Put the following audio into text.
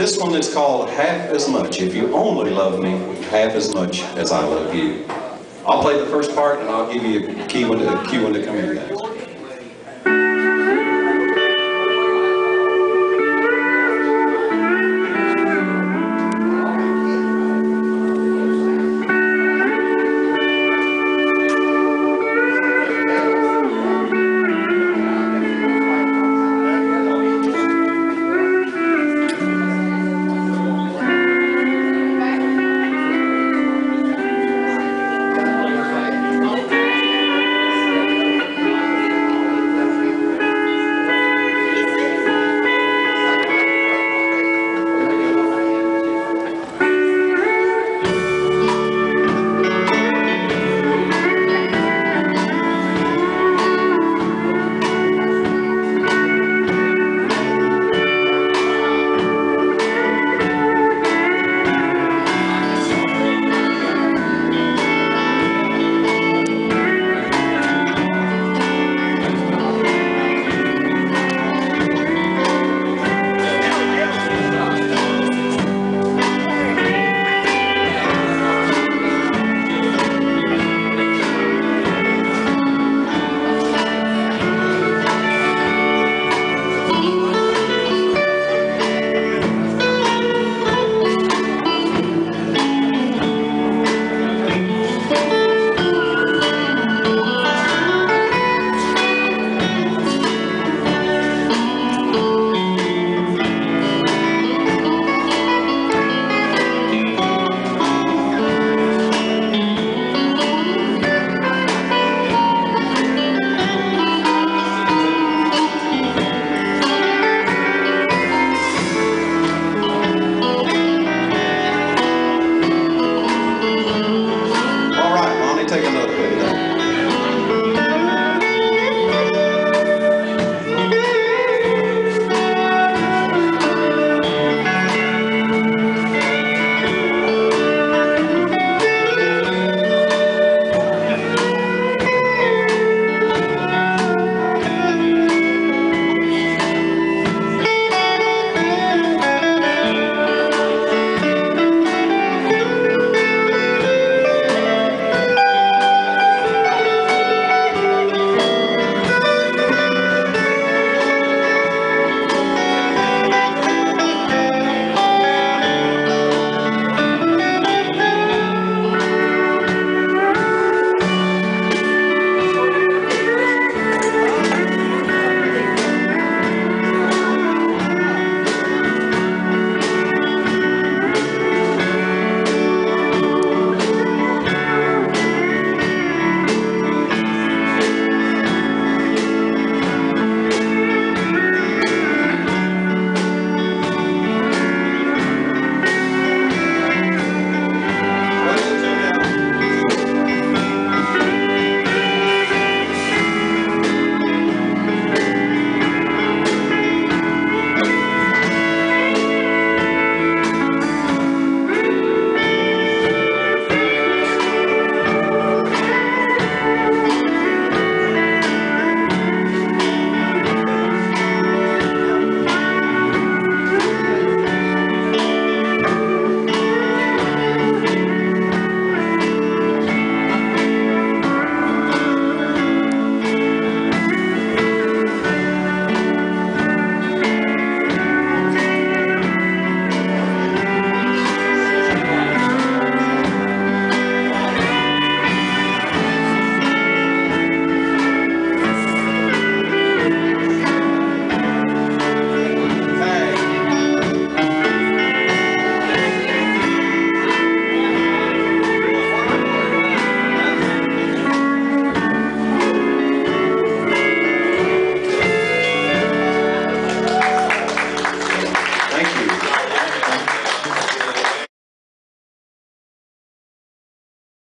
This one is called Half as Much. If you only love me half as much as I love you. I'll play the first part and I'll give you a key one to, key one to come in next. another.